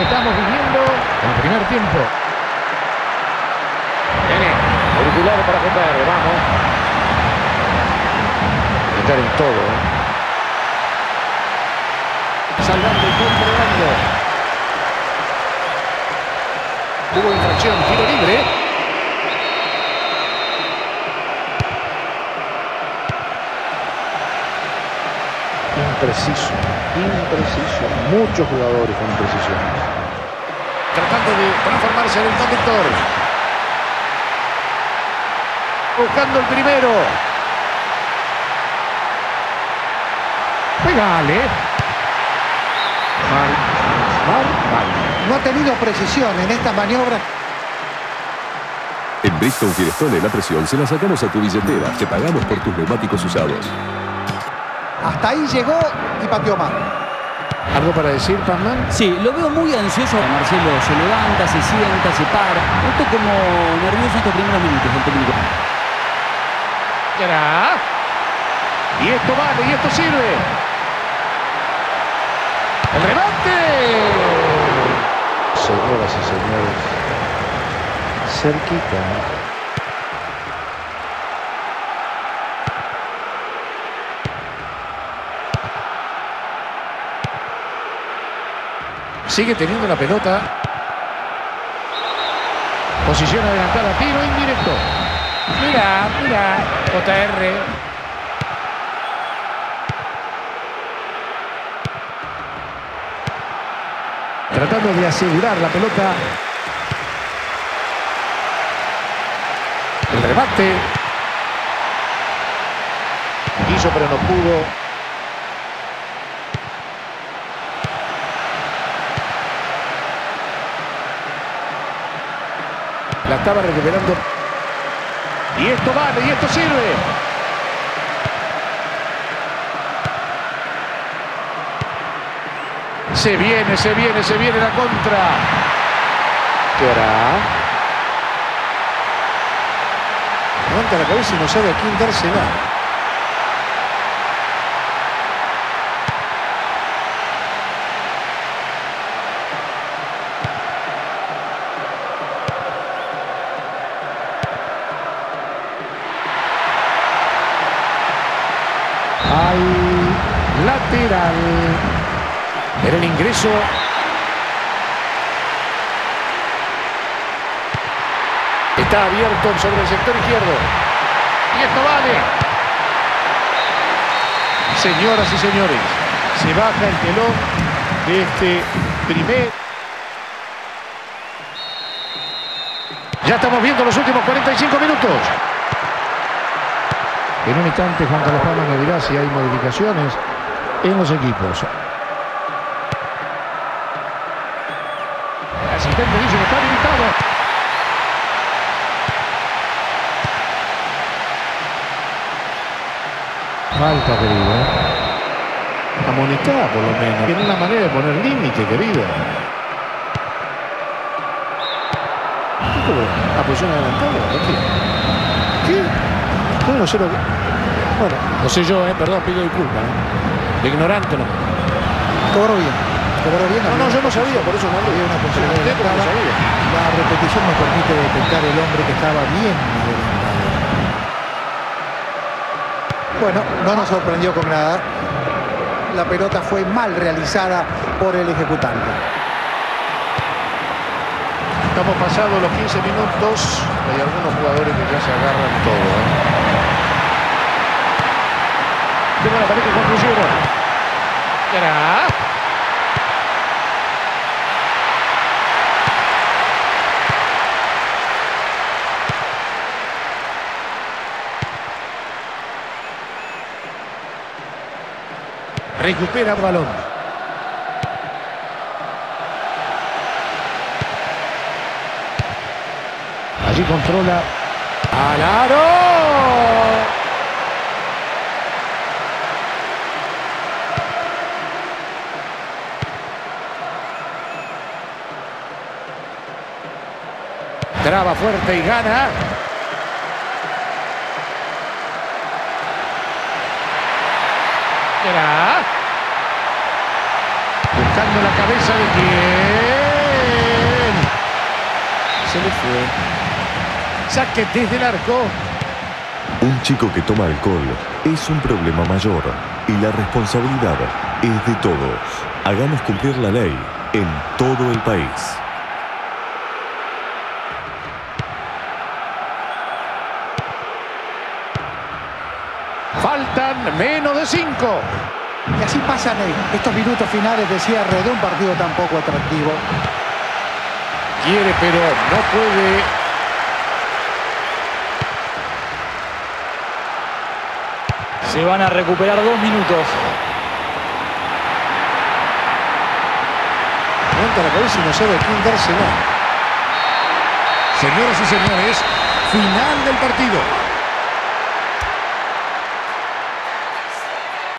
Estamos viviendo el primer tiempo. Viene. Auriculares para JR, vamos. Estar en todo, ¿eh? Salvando y controlando. Hubo infracción, tiro libre. Impreciso, impreciso. Muchos jugadores con imprecisiones. Tratando de transformarse en el conductor. Buscando el primero. Pegale. Mal, mal, mal. No ha tenido precisión en esta maniobra. En Bristol Firestone la presión se la sacamos a tu billetera. Te pagamos por tus neumáticos usados. Hasta ahí llegó y pateó mal. ¿Algo para decir, Pazman? Sí, lo veo muy ansioso. Marcelo se levanta, se sienta, se para. Esto como nervioso estos primeros minutos del técnico. Y esto vale, y esto sirve. El remate. Señoras y señores. Cerquita. Sigue teniendo la pelota. Posición adelantada, tiro indirecto. Mira, mira, JR. Tratando de asegurar la pelota. El remate. Quiso pero no pudo. La estaba recuperando. Y esto vale, y esto sirve. Se viene, se viene, se viene la contra. ¿Qué hará? Levanta la cabeza y no sabe a quién dársela. Lateral. Era el ingreso. Está abierto sobre el sector izquierdo. Y esto vale. Señoras y señores, se baja el telón de este primer... Ya estamos viendo los últimos 45 minutos. En un instante Juan Carlos Palma nos dirá si hay modificaciones en los equipos. El asistente dice que está habilitado. Falta, querido. Amonestada, por lo menos. Tiene una manera de poner límite, querido. ¿Qué cobró? ¿A posición adelantada? ¿De qué? ¿Qué? Bueno, no sé lo que... Bueno, no sé yo, eh, perdón, pido disculpas. ¿eh? De ignorante no. Cobró bien. Cobró bien. No, no, yo no sabía, por eso no Había una sabía. La repetición me permite detectar el hombre que estaba bien adelantado. Bueno, no nos sorprendió con nada. La pelota fue mal realizada por el ejecutante. Estamos pasados los 15 minutos. Hay algunos jugadores que ya se agarran todo. ¿eh? Tengo la pared que concluyeron. Será. Recupera el balón. Allí controla. ¡Al Traba fuerte y gana. Será. Buscando la cabeza de quién. Se le fue. Saque desde el arco. Un chico que toma alcohol es un problema mayor y la responsabilidad es de todos. Hagamos cumplir la ley en todo el país. Faltan menos de cinco. Y así pasan estos minutos finales de cierre de un partido tan poco atractivo. Quiere, pero no puede. Se van a recuperar dos minutos. Levanta la cabeza y no sabe a quién dársela. Señoras y señores, final del partido.